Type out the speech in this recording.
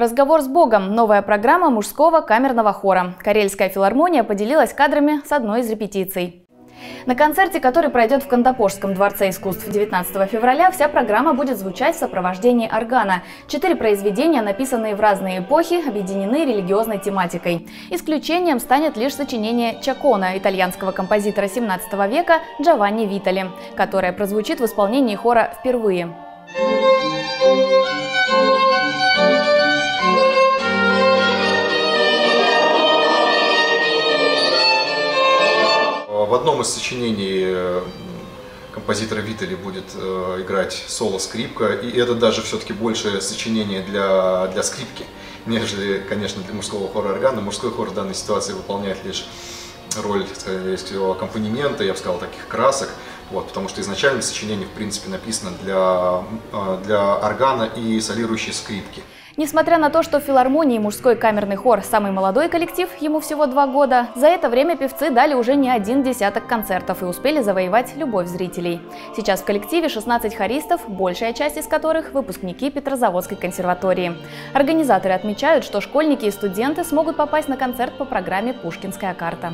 Разговор с Богом – новая программа мужского камерного хора. Карельская филармония поделилась кадрами с одной из репетиций. На концерте, который пройдет в Кантопожском дворце искусств 19 февраля, вся программа будет звучать в сопровождении органа. Четыре произведения, написанные в разные эпохи, объединены религиозной тематикой. Исключением станет лишь сочинение Чакона, итальянского композитора 17 века Джованни Витали, которое прозвучит в исполнении хора впервые. В одном из сочинений э, композитора Витали будет э, играть соло-скрипка, и это даже все-таки большее сочинение для, для скрипки, нежели, конечно, для мужского хора органа. Мужской хор в данной ситуации выполняет лишь роль всего аккомпанемента, я бы сказал, таких красок, вот, потому что изначально сочинение, в принципе, написано для, э, для органа и солирующей скрипки. Несмотря на то, что в филармонии мужской камерный хор самый молодой коллектив, ему всего два года, за это время певцы дали уже не один десяток концертов и успели завоевать любовь зрителей. Сейчас в коллективе 16 хористов, большая часть из которых – выпускники Петрозаводской консерватории. Организаторы отмечают, что школьники и студенты смогут попасть на концерт по программе «Пушкинская карта».